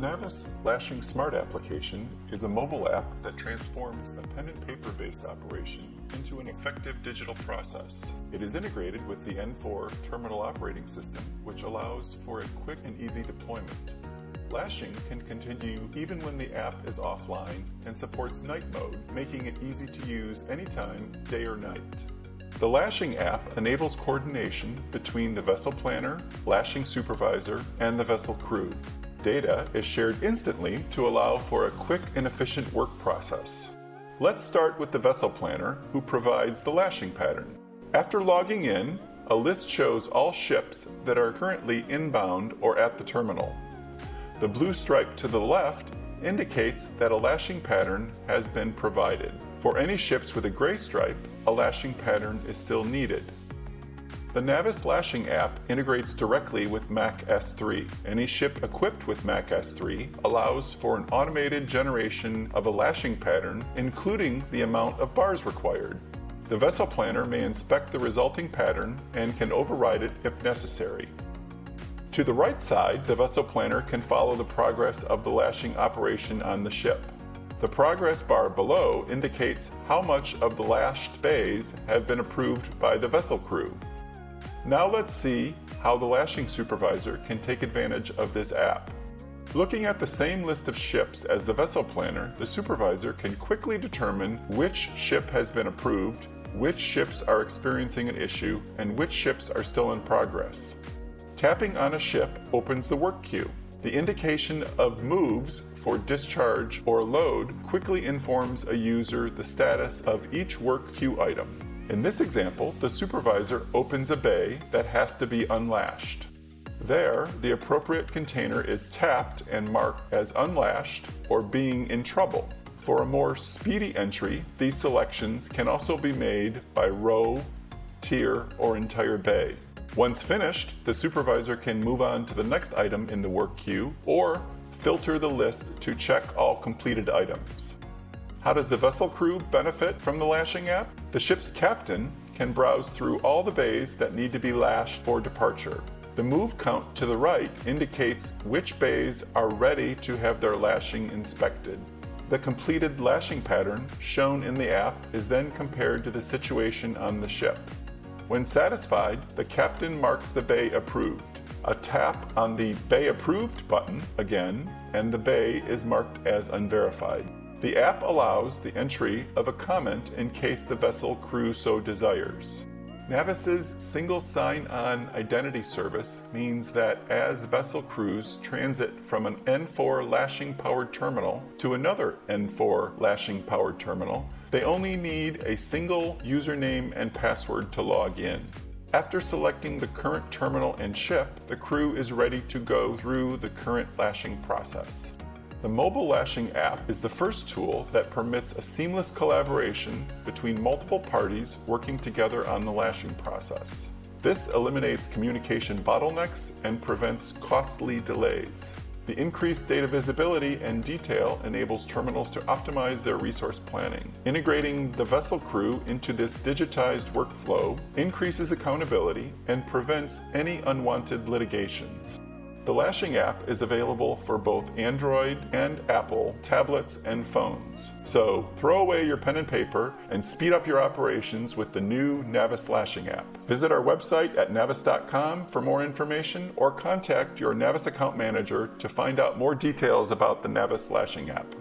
Navis Lashing Smart application is a mobile app that transforms a pen and paper based operation into an effective digital process. It is integrated with the N4 terminal operating system, which allows for a quick and easy deployment. Lashing can continue even when the app is offline and supports night mode, making it easy to use anytime, day or night. The Lashing app enables coordination between the vessel planner, lashing supervisor, and the vessel crew. Data is shared instantly to allow for a quick and efficient work process. Let's start with the vessel planner, who provides the lashing pattern. After logging in, a list shows all ships that are currently inbound or at the terminal. The blue stripe to the left indicates that a lashing pattern has been provided. For any ships with a gray stripe, a lashing pattern is still needed. The Navis Lashing app integrates directly with MACS3. Any ship equipped with MACS3 allows for an automated generation of a lashing pattern, including the amount of bars required. The vessel planner may inspect the resulting pattern and can override it if necessary. To the right side, the vessel planner can follow the progress of the lashing operation on the ship. The progress bar below indicates how much of the lashed bays have been approved by the vessel crew. Now let's see how the lashing supervisor can take advantage of this app. Looking at the same list of ships as the vessel planner, the supervisor can quickly determine which ship has been approved, which ships are experiencing an issue, and which ships are still in progress. Tapping on a ship opens the work queue. The indication of moves for discharge or load quickly informs a user the status of each work queue item. In this example, the supervisor opens a bay that has to be unlashed. There, the appropriate container is tapped and marked as unlashed or being in trouble. For a more speedy entry, these selections can also be made by row, tier, or entire bay. Once finished, the supervisor can move on to the next item in the work queue or filter the list to check all completed items. How does the vessel crew benefit from the lashing app? The ship's captain can browse through all the bays that need to be lashed for departure. The move count to the right indicates which bays are ready to have their lashing inspected. The completed lashing pattern shown in the app is then compared to the situation on the ship. When satisfied, the captain marks the bay approved. A tap on the Bay Approved button again, and the bay is marked as unverified. The app allows the entry of a comment in case the vessel crew so desires. Navis's single sign-on identity service means that as vessel crews transit from an N4 lashing powered terminal to another N4 lashing powered terminal, they only need a single username and password to log in. After selecting the current terminal and ship, the crew is ready to go through the current lashing process. The mobile lashing app is the first tool that permits a seamless collaboration between multiple parties working together on the lashing process. This eliminates communication bottlenecks and prevents costly delays. The increased data visibility and detail enables terminals to optimize their resource planning. Integrating the vessel crew into this digitized workflow increases accountability and prevents any unwanted litigations. The Lashing app is available for both Android and Apple tablets and phones. So throw away your pen and paper and speed up your operations with the new Navis Lashing app. Visit our website at navis.com for more information or contact your Navis account manager to find out more details about the Navis Lashing app.